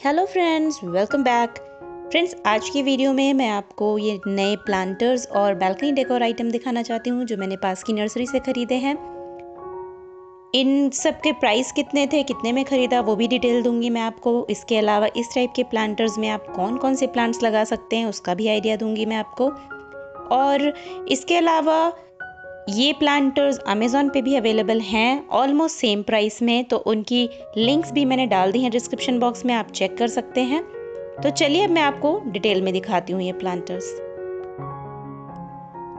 Hello friends welcome back friends आज की video में मैं आपको ये नए प्लांटर्स और बैल्कनी डेकोर आइटम दिखाना चाहती हूँ, जो मैंने पास की नर्सरी से ख़रीदे हैं। इन सब के प्राइस कितने थे, कितने में ख़रीदा, वो भी डिटेल दूँगी मैं आपको। इसके अलावा इस टाइप के प्लांटर्स में आप कौन कौन से प्लांट्स लगा सकते हैं, उसका भी आइडिया दूँगी मैं आपको। और इसके अलावा ये प्लांटर्स अमेज़ोन पे भी अवेलेबल हैं ऑलमोस्ट सेम प्राइस में तो उनकी लिंक्स भी मैंने डाल दी हैं डिस्क्रिप्शन बॉक्स में, आप चेक कर सकते हैं। तो चलिए अब मैं आपको डिटेल में दिखाती हूँ ये प्लांटर्स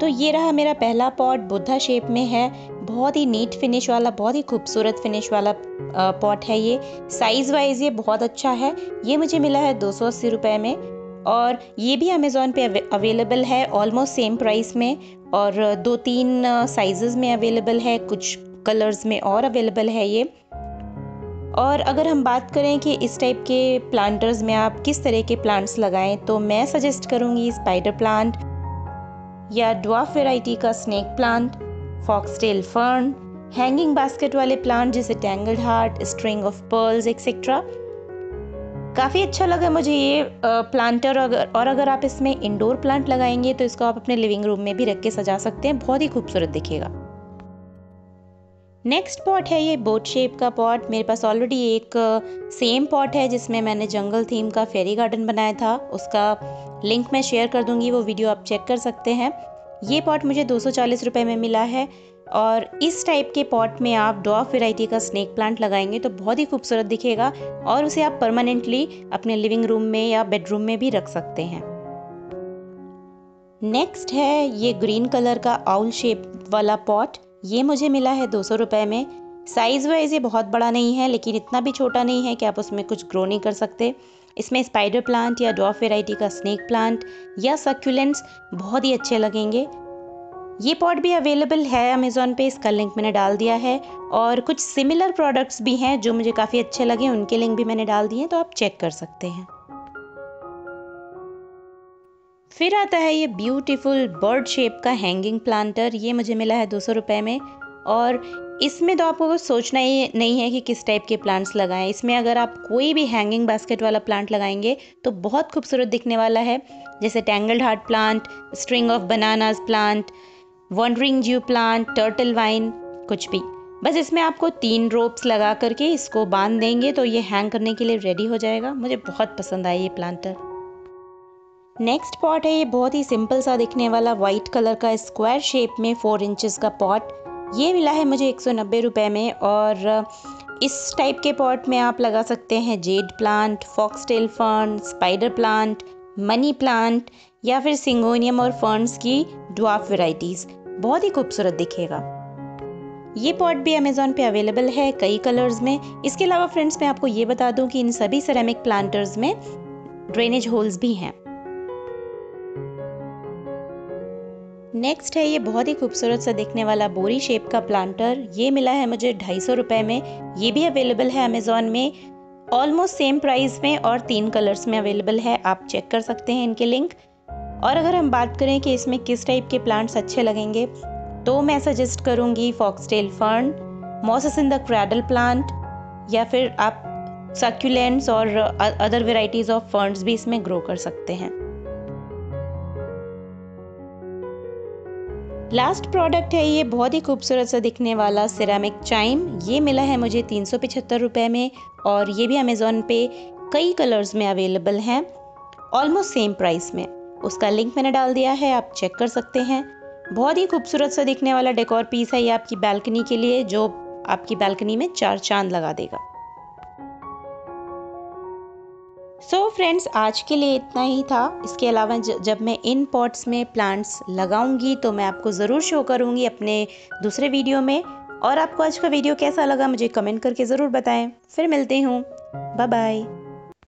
तो ये रहा मेरा पहला पॉट बुद्धा शेप में है। बहुत ही नीट फिनिश वाला, बहुत ही खूबसूरत फिनिश वाला पॉट है ये। साइज़ वाइज ये बहुत अच्छा है। ये मुझे मिला है दो सौ अस्सी रुपये में। और ये भी अमेज़ोन पे अवेलेबल है ऑलमोस्ट सेम प्राइस में और दो तीन साइजेस में अवेलेबल है, कुछ कलर्स में और अवेलेबल है ये। और अगर हम बात करें कि इस टाइप के प्लांटर्स में आप किस तरह के प्लांट्स लगाएँ तो मैं सजेस्ट करूँगी स्पाइडर प्लांट या ड्वाफ वेराइटी का snake plant foxtail fern hanging basket वाले प्लांट जैसे tangled heart string of pearls etcetera काफ़ी अच्छा लगा मुझे ये प्लांटर अगर, और अगर आप इसमें इंडोर प्लांट लगाएँगे तो इसको आप अपने लिविंग रूम में भी रख के सजा सकते हैं। बहुत ही खूबसूरत दिखेगा। नेक्स्ट पॉट है ये बोट शेप का पॉट मेरे पास ऑलरेडी एक सेम पॉट है जिसमें मैंने जंगल थीम का फेरी गार्डन बनाया था। उसका लिंक मैं शेयर कर दूँगी, वो वीडियो आप चेक कर सकते हैं। ये पॉट मुझे दो सौ में मिला है। और इस टाइप के पॉट में आप डॉफ वेराइटी का स्नेक प्लांट लगाएँगे तो बहुत ही खूबसूरत दिखेगा और उसे आप परमानेंटली अपने लिविंग रूम में या बेडरूम में भी रख सकते हैं। नेक्स्ट है ये ग्रीन कलर का आउल शेप वाला पॉट ये मुझे मिला है दो सौ रुपये में। साइज़ वाइज ये बहुत बड़ा नहीं है, लेकिन इतना भी छोटा नहीं है कि आप उसमें कुछ ग्रो नहीं कर सकते। इसमें स्पाइडर प्लांट या डॉफ वेराइटी का स्नेक प्लांट या सक्यूलेंट्स बहुत ही अच्छे लगेंगे। ये पॉट भी अवेलेबल है अमेज़ोन पे, इसका लिंक मैंने डाल दिया है। और कुछ सिमिलर प्रोडक्ट्स भी हैं जो मुझे काफ़ी अच्छे लगे, उनके लिंक भी मैंने डाल दिए हैं तो आप चेक कर सकते हैं। फिर आता है ये ब्यूटीफुल बर्ड शेप का हैंगिंग प्लांटर ये मुझे मिला है दो सौ रुपये में। और इसमें तो आपको कुछ सोचना ही नहीं है कि किस टाइप के प्लांट्स लगाएँ। इसमें अगर आप कोई भी हैंगिंग बास्केट वाला प्लांट लगाएँगे तो बहुत खूबसूरत दिखने वाला है। जैसे tangled heart plant string of bananas plant wandering jew plant turtle vine कुछ भी। बस इसमें आपको तीन रोप्स लगा करके इसको बाँध देंगे तो ये हैंग करने के लिए रेडी हो जाएगा। मुझे बहुत पसंद आई ये प्लांटर नेक्स्ट पॉट है, ये बहुत ही सिंपल सा दिखने वाला वाइट कलर का स्क्वायर शेप में फोर इंचेस का पॉट ये मिला है मुझे एक सौ में और इस टाइप के पॉट में आप लगा सकते हैं jade plant foxtail fern spider plant money plant या फिर सिंगोनियम और फर्न्स की ड्वाफ वेराइटीज़ बहुत ही खूबसूरत दिखेगा। ये पॉट भी अमेजोन पे अवेलेबल है कई कलर्स में। इसके अलावा फ्रेंड्स मैं आपको ये बता दूँ कि इन सभी सेरेमिक प्लांटर्स में ड्रेनेज होल्स भी हैं। नेक्स्ट है ये बहुत ही खूबसूरत सा दिखने वाला बोरी शेप का प्लांटर ये मिला है मुझे ढाई सौ रुपये में। ये भी अवेलेबल है अमेजोन में। ऑलमोस्ट सेम प्राइस में और तीन कलर्स में अवेलेबल है। आप चेक कर सकते हैं इनके लिंक और अगर हम बात करें कि इसमें किस टाइप के प्लांट्स अच्छे लगेंगे तो मैं सजेस्ट करूँगी foxtail fern Moses in the cradle plant या फिर आप सक्यूलेंट्स और अदर वेराइटीज़ ऑफ़ फर्न्स भी इसमें ग्रो कर सकते हैं। लास्ट प्रोडक्ट है ये बहुत ही खूबसूरत सा दिखने वाला सिरामिक चाइम ये मिला है मुझे तीन सौ रुपये में और ये भी अमेज़ोन पे कई कलर्स में अवेलेबल हैं ऑलमोस्ट सेम प्राइस में। उसका लिंक मैंने डाल दिया है, आप चेक कर सकते हैं। बहुत ही खूबसूरत सा दिखने वाला डेकोर पीस है ये आपकी बैल्कनी के लिए, जो आपकी बैल्कनी में चार चाँद लगा देगा। सो so फ्रेंड्स आज के लिए इतना ही था। इसके अलावा जब मैं इन पॉट्स में प्लांट्स लगाऊँगी तो मैं आपको ज़रूर शो करूँगी अपने दूसरे वीडियो में। और आपको आज का वीडियो कैसा लगा, मुझे कमेंट करके ज़रूर बताएँ। फिर मिलते हूँ। Bye bye